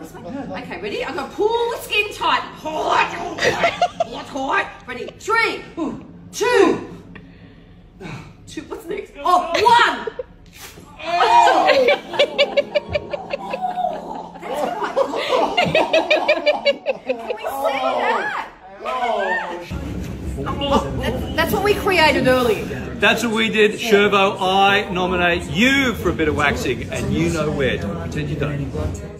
Okay, ready? I'm gonna pull the skin tight. Pull it, pull it, pull it. Ready? Three, two, two. What's next? Oh, one. Oh, that's quite. Can we see that? That's, that's what we created earlier. That's what we did. Shervo, I nominate you for a bit of waxing, and you know where. Don't pretend you don't.